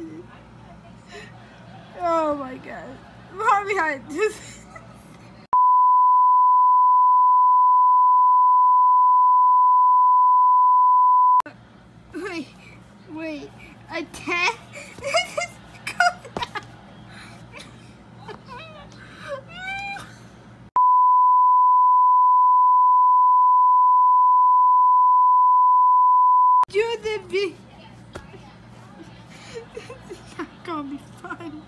Oh god. Mommy, I just. wait, wait. A cat? Do the big. Is not gonna be fun.